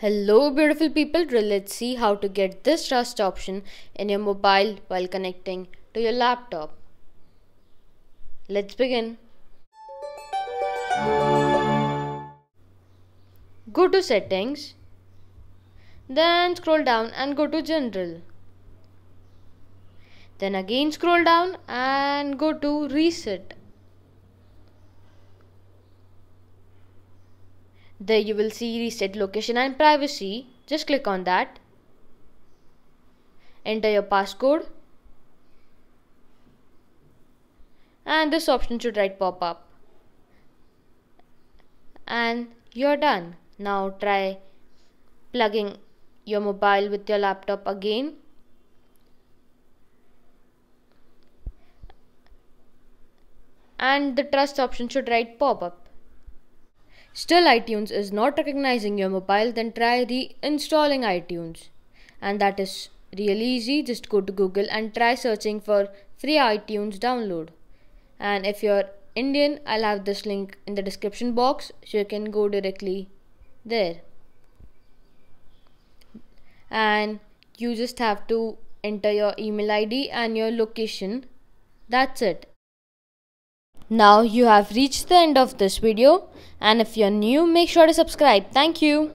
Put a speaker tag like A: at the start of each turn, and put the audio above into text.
A: Hello beautiful people, let's see how to get this trust option in your mobile while connecting to your laptop. Let's begin. Go to settings, then scroll down and go to general. Then again scroll down and go to reset. There you will see reset location and privacy. Just click on that. Enter your passcode. And this option should right pop up. And you're done. Now try plugging your mobile with your laptop again. And the trust option should right pop up. Still iTunes is not recognizing your mobile, then try reinstalling iTunes. And that is really easy. Just go to Google and try searching for free iTunes download. And if you're Indian, I'll have this link in the description box so you can go directly there. And you just have to enter your email ID and your location. That's it. Now you have reached the end of this video and if you're new make sure to subscribe. Thank you.